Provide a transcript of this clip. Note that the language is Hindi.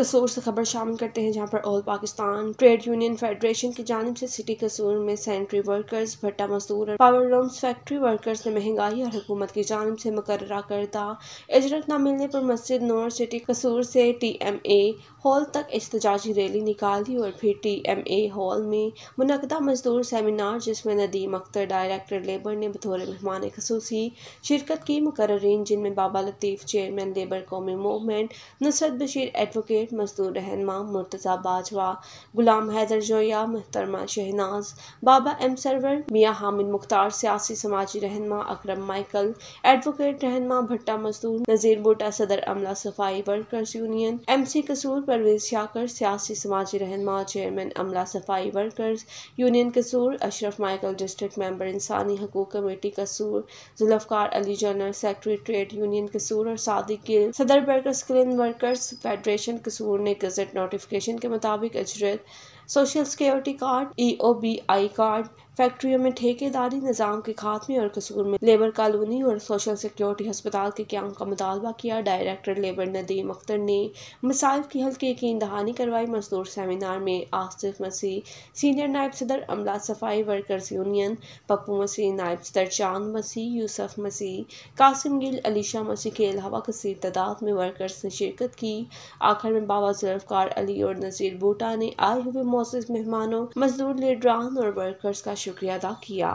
कसूर से खबर शामिल करते हैं, जहाँ पर all Pakistan trade union federation की जानब से सिटी कसूर में सेंट्री वर्कर्स, भट्टा मजदूर और पावर लूम्स फैक्ट्री वर्कर्स ने महँगाई और हुकूमत की जानब से मुकर्रा करदा इजरत न मिलने पर मस्जिद नोर सिटी कसूर से टी एम ए हॉल तक एहतजाजी रैली निकाली और फिर टी एम ए हॉल में मुनदा मजदूर सेमिनार, जिसमें नदीम अख्तर, डायरेक्टर लेबर ने बतौर मेहमान खसूसी शिरकत की मुकर्रीन जिनमें बाबा लतीफ़ चेयरमैन, लेबर कौमी मूवमेंट, नुसरत बशीर एडवोकेट मजदूर रहनमा मुर्तज़ा बाजवा, गुलाम हैदर जोया महतरमा शहनाज, बाबा एम सरवर, मियाँ हामिद मुख्तार, सियासी समाजी रहनमा अक्रम माइकल, एडवोकेट रहनमा भट्टा मजदूर, नज़ीर बूटा सदर अमला सफ़ाई वर्कर्स यूनियन, एम सी कसूर, परवेज शाकर, सियासी समाजी रहनमा चेयरमैन अमला सफ़ाई वर्कर्स यूनियन कसूर, अशरफ माइकल, डिस्ट्रिक्ट मेंबर इंसानी हकूक committee Kasur, Zulfiqar Ali general secretary trade union Kasur और सादिक गिल, सदर वर्कर्स, क्लिन वर्कर्स, फेडरेशन कसूर ने गजट नोटिफिकेशन के मुताबिक अजरत social security card E O B I card फैक्ट्रियों में ठेकेदारी, निज़ाम के खात्मे और कसूर में लेबर कॉलोनी और सोशल सिक्योरिटी अस्पताल के क्याम का मुतालबा किया। डायरेक्टर लेबर नदीम अख्तर ने मिसाइल की हल्की यकीन दहानी करवाई। मजदूर सेमिनार में आसिफ मसीह सीनियर नायब सदर अमला सफ़ाई वर्कर्स यूनियन पप्पू मसीह, नायब सदर चाँद मसीह, यूसफ मसीह, कासिम गिल, अलीशा मसीह के अलावा कसीर तादाद में वर्कर्स ने शिरकत की। आखिर में बाबा जुल्फकार अली और नज़ीर बूटा ने आए हुए मोजिज मेहमानों मजदूर लीडरान और वर्कर्स का शुक्रिया अदा किया।